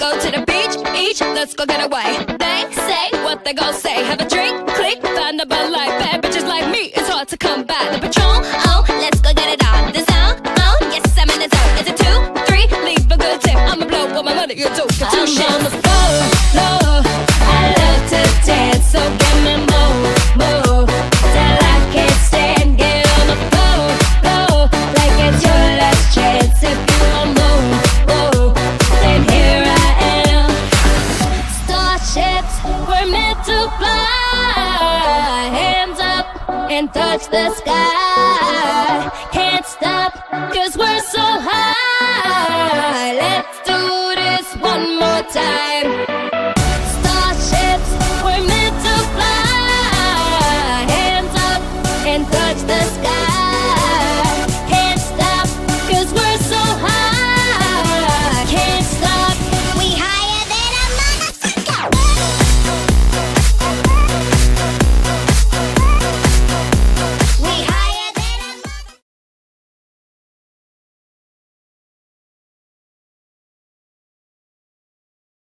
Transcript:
go to the beach, each, let's go get away. They say what they gon' say. Have a drink, click, find a Bud Light. Bad bitches like me, it's hard to come by. The patrol, oh, let's go get it on. The sound, oh, yes, I'm in the zone. Is it two, three? Leave a good tip. I'ma blow what my money you do for two I'm shits. on the Starships were meant to fly. Hands up and touch the sky. Can't stop, cause we're so high. Let's do this one more time. Starships were meant to fly. Hands up and touch the sky.